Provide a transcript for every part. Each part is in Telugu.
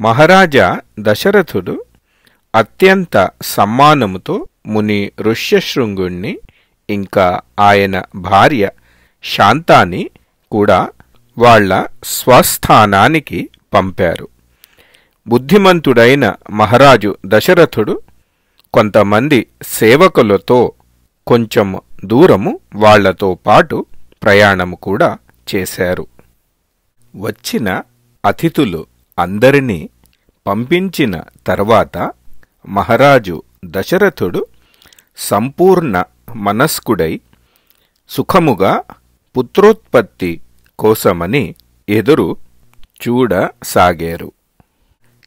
మహారాజా దశరథుడు అత్యంత సమ్మానముతో ముని ఋష్యశృంగుణ్ణి ఇంకా ఆయన భార్య శాంతాని కూడా వాళ్ళ స్వస్థానానికి పంపారు. బుద్ధిమంతుడైన మహారాజు దశరథుడు కొంతమంది సేవకులతో కొంచెం దూరము వాళ్ళతో పాటు ప్రయాణము కూడా చేశారు. వచ్చిన అతిథులు అందరినీ పంపించిన తర్వాత మహారాజు దశరథుడు సంపూర్ణ మనస్కుడై సుఖముగా పుత్రోత్పత్తి కోసమని ఎదురు చూడసాగారు.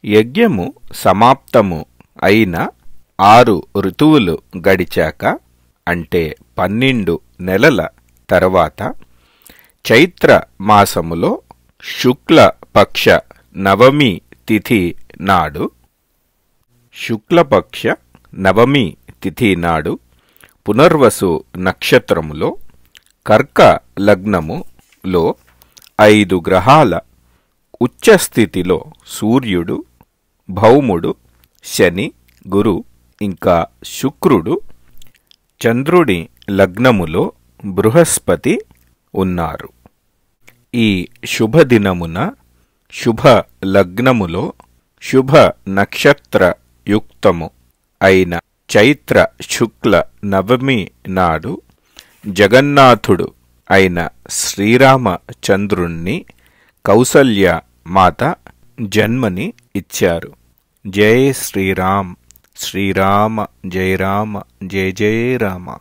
యజ్ఞము సమాప్తము అయిన ఆరు ఋతువులు గడిచాక అంటే పన్నెండు నెలల తర్వాత చైత్ర మాసములో శుక్ల పక్ష నవమి తిథి నాడు. శుక్లపక్ష నవమి తిథి నాడు. పునర్వసు నక్షత్రములో. కర్క లగ్నములో ఐదు గ్రహాల. ఉచ్చస్థితిలో సూర్యుడు భౌముడు శని గురు ఇంకా శుక్రుడు. చంద్రుడి లగ్నములో బృహస్పతి ఉన్నారు. ఈ శుభదినమున శుభ లగ్నములో శుభ నక్షత్ర యుక్తము అయిన చైత్ర శుక్ల నవమి నాడు జగన్నాథుడు అయిన శ్రీరామచంద్రుణ్ణి కౌసల్య మాత జన్మని ఇచ్చారు. జై శ్రీరామ్. శ్రీరామ. జయ రామ. జయ జయ రామ.